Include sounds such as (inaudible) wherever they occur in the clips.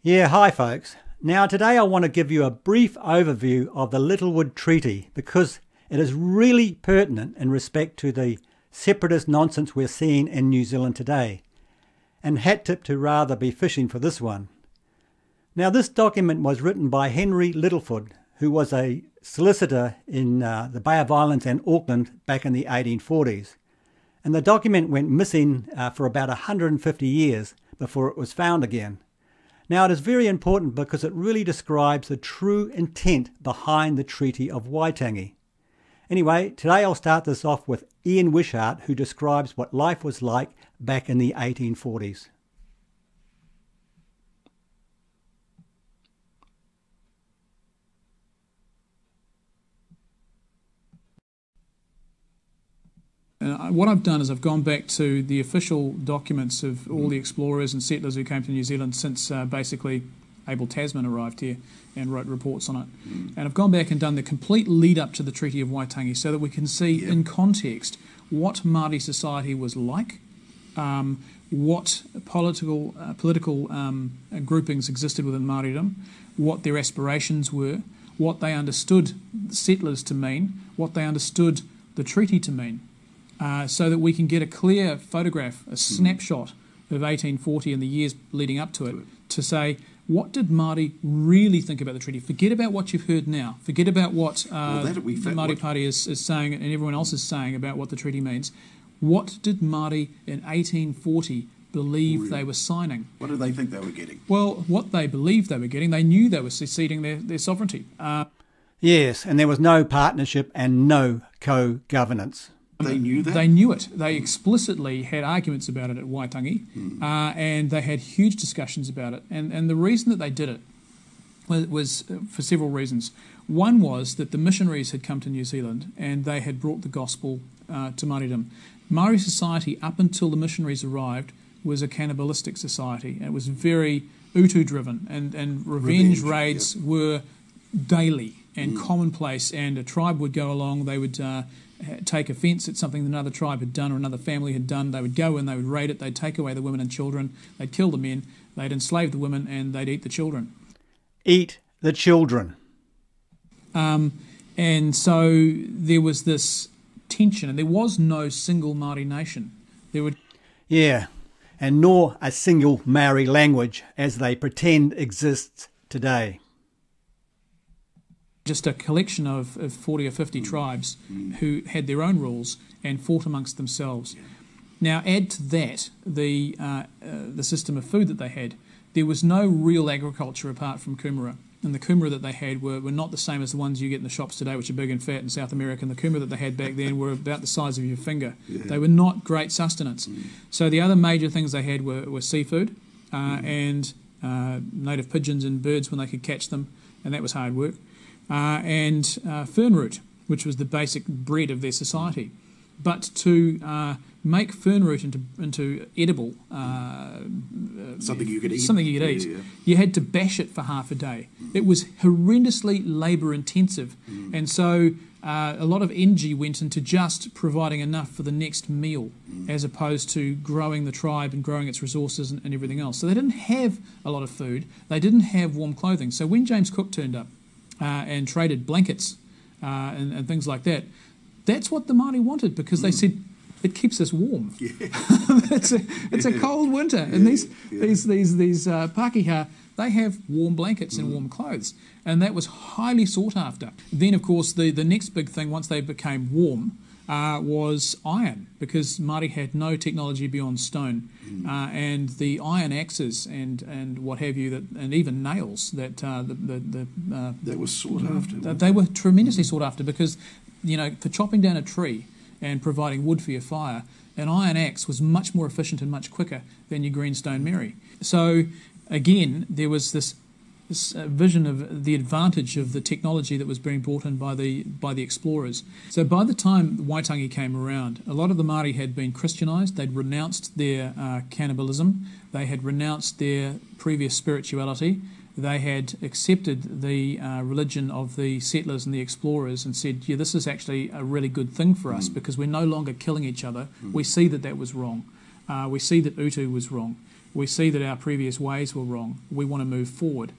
Yeah, hi folks. Now today I want to give you a brief overview of the Littlewood Treaty because it is really pertinent in respect to the separatist nonsense we're seeing in New Zealand today. And hat tip to rather be fishing for this one. Now this document was written by Henry Littlewood, who was a solicitor in uh, the Bay of Islands and Auckland back in the 1840s. And the document went missing uh, for about 150 years before it was found again. Now, it is very important because it really describes the true intent behind the Treaty of Waitangi. Anyway, today I'll start this off with Ian Wishart, who describes what life was like back in the 1840s. Uh, what I've done is I've gone back to the official documents of all the explorers and settlers who came to New Zealand since uh, basically Abel Tasman arrived here and wrote reports on it. Mm. And I've gone back and done the complete lead up to the Treaty of Waitangi so that we can see in context what Māori society was like, um, what political, uh, political um, groupings existed within Māoridom, what their aspirations were, what they understood settlers to mean, what they understood the treaty to mean uh, so that we can get a clear photograph, a hmm. snapshot of 1840 and the years leading up to it, to say what did Māori really think about the treaty? Forget about what you've heard now. Forget about what uh, well, the Māori Party is, is saying and everyone else is saying about what the treaty means. What did Māori in 1840 believe really? they were signing? What did they think they were getting? Well, what they believed they were getting, they knew they were seceding their, their sovereignty. Uh, yes, and there was no partnership and no co governance. They knew that? They knew it. They explicitly had arguments about it at Waitangi, hmm. uh, and they had huge discussions about it. And, and the reason that they did it was, was uh, for several reasons. One was that the missionaries had come to New Zealand and they had brought the gospel uh, to Māoridom. Maori society, up until the missionaries arrived, was a cannibalistic society. It was very Utu driven, and, and revenge, revenge raids yep. were daily and mm. commonplace. And a tribe would go along, they would uh, take offence at something another tribe had done or another family had done, they would go and they would raid it, they'd take away the women and children, they'd kill the men, they'd enslave the women, and they'd eat the children. Eat the children. Um, and so there was this tension, and there was no single Maori nation. There would. Yeah, and nor a single Maori language as they pretend exists today just a collection of, of 40 or 50 tribes who had their own rules and fought amongst themselves. Now, add to that the, uh, uh, the system of food that they had. There was no real agriculture apart from kumara. And the kumara that they had were, were not the same as the ones you get in the shops today, which are big and fat in South America. And the kumara that they had back then were about the size of your finger. Yeah. They were not great sustenance. Mm. So the other major things they had were, were seafood uh, mm. and uh, native pigeons and birds when they could catch them, and that was hard work and uh, fern root, which was the basic bread of their society. But to uh, make fern root into into edible uh, something you could eat, something you could eat, yeah, yeah. you had to bash it for half a day. Mm. It was horrendously labour intensive, mm. and so uh, a lot of energy went into just providing enough for the next meal, mm. as opposed to growing the tribe and growing its resources and, and everything else. So they didn't have a lot of food. They didn't have warm clothing. So when James Cook turned up, uh, and traded blankets uh, and, and, things like that. That's what the Māori wanted because they mm. said it keeps us warm. (laughs) Yeah. (laughs) it's a it's a cold winter, and these yeah. these these these uh, Pākehā they have warm blankets mm. and warm clothes, and that was highly sought after. Then, of course, the the next big thing once they became warm uh, was iron because Māori had no technology beyond stone, mm. uh, and the iron axes and, and what have you that and even nails that uh, the the, the uh, they were sought after. They were tremendously sought after because you know for chopping down a tree and providing wood for your fire, an iron axe was much more efficient and much quicker than your greenstone mere. So again, there was this this uh, vision of the advantage of the technology that was being brought in by the by the explorers. So by the time Waitangi came around, a lot of the Māori had been Christianized. They'd renounced their uh, cannibalism. They had renounced their previous spirituality. They had accepted the uh, religion of the settlers and the explorers and said, "Yeah, this is actually a really good thing for us mm. because we're no longer killing each other. Mm. We see that that was wrong. Uh, we see that Utu was wrong." We see that our previous ways were wrong. We want to move forward.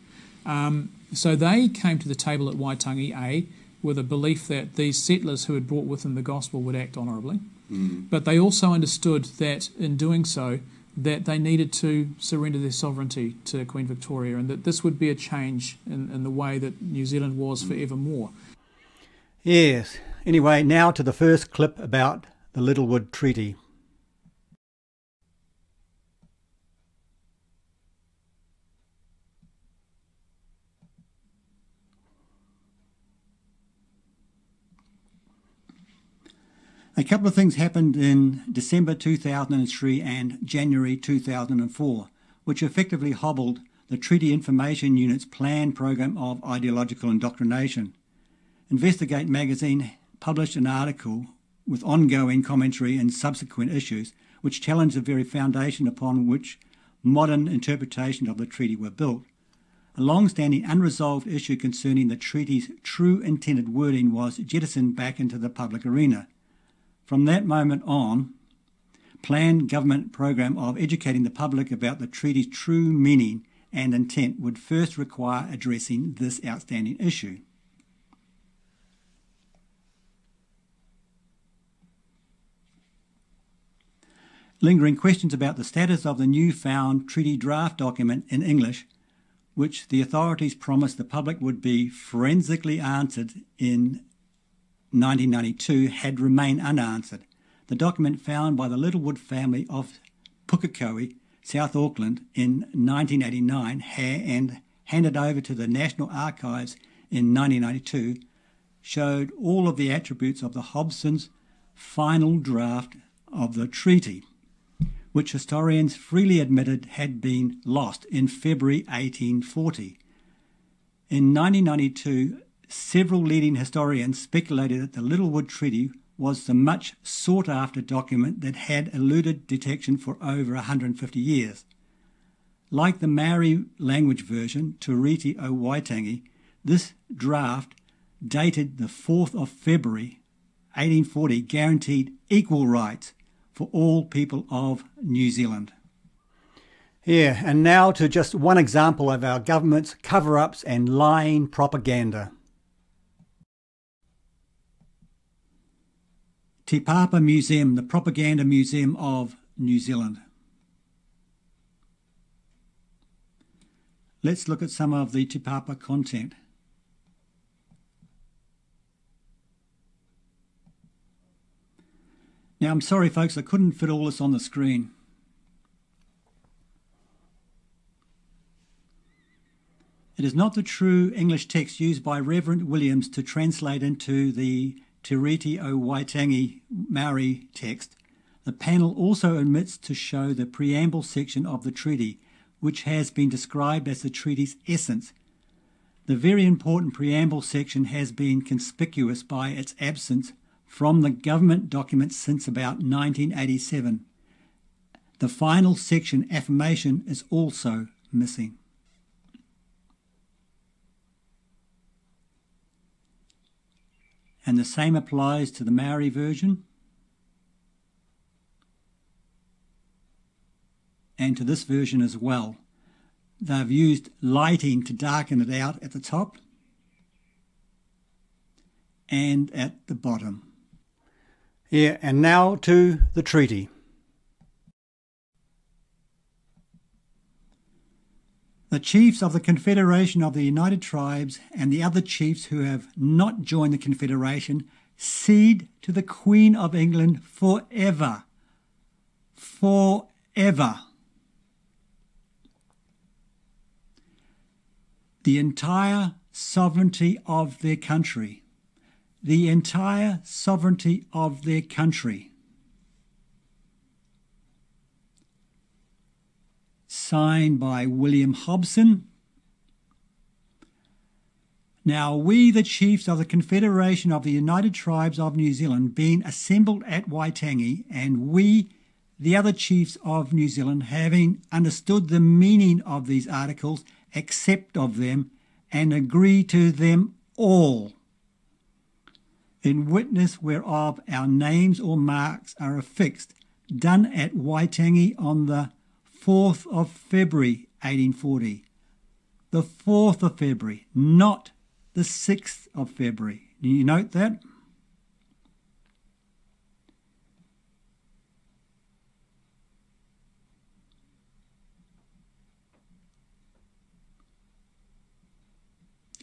Um, so they came to the table at Waitangi A with a belief that these settlers who had brought with them the gospel would act honourably. Mm. But they also understood that in doing so, that they needed to surrender their sovereignty to Queen Victoria and that this would be a change in, in the way that New Zealand was mm. forevermore. Yes. Anyway, now to the first clip about the Littlewood Treaty. A couple of things happened in December 2003 and January 2004, which effectively hobbled the Treaty Information Unit's planned program of ideological indoctrination. Investigate magazine published an article with ongoing commentary and subsequent issues which challenged the very foundation upon which modern interpretations of the treaty were built. A long standing unresolved issue concerning the treaty's true intended wording was jettisoned back into the public arena. From that moment on, planned government program of educating the public about the treaty's true meaning and intent would first require addressing this outstanding issue. Lingering questions about the status of the newfound treaty draft document in English, which the authorities promised the public would be forensically answered in 1992 had remained unanswered. The document found by the Littlewood family of Pukekohe, South Auckland, in 1989 and handed over to the National Archives in 1992 showed all of the attributes of the Hobson's final draft of the treaty, which historians freely admitted had been lost in February 1840. In 1992, several leading historians speculated that the Littlewood Treaty was the much sought after document that had eluded detection for over 150 years. Like the Maori language version, Te Tiriti o Waitangi, this draft, dated the 4th of February 1840, guaranteed equal rights for all people of New Zealand. Yeah, and now to just one example of our government's cover ups and lying propaganda. Te Papa Museum, the Propaganda Museum of New Zealand. Let's look at some of the Te Papa content. Now, I'm sorry, folks, I couldn't fit all this on the screen. It is not the true English text used by Reverend Williams to translate into the Te Tiriti o Waitangi Maori text, the panel also omits to show the preamble section of the treaty, which has been described as the treaty's essence. The very important preamble section has been conspicuous by its absence from the government documents since about 1987. The final section, affirmation, is also missing. And the same applies to the Maori version and to this version as well. They've used lighting to darken it out at the top and at the bottom. Yeah, and now to the treaty. The chiefs of the Confederation of the United Tribes and the other chiefs who have not joined the Confederation cede to the Queen of England forever. Forever. The entire sovereignty of their country. The entire sovereignty of their country. Signed by William Hobson. Now, we, the chiefs of the Confederation of the United Tribes of New Zealand, being assembled at Waitangi, and we, the other chiefs of New Zealand, having understood the meaning of these articles, accept of them and agree to them all. In witness whereof our names or marks are affixed, done at Waitangi on the 4th of February 1840. The 4th of February, not the 6th of February. Do you note that?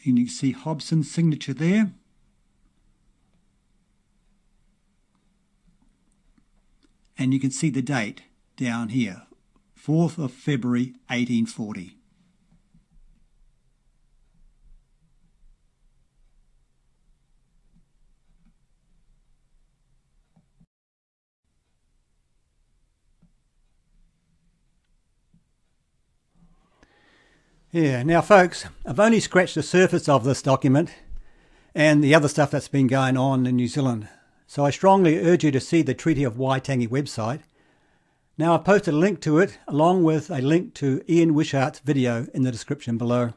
And you can see Hobson's signature there. And you can see the date down here, 4th of February 1840. Yeah, now, folks, I've only scratched the surface of this document and the other stuff that's been going on in New Zealand. So I strongly urge you to see the Treaty of Waitangi website. Now, I've posted a link to it along with a link to Ian Wishart's video in the description below.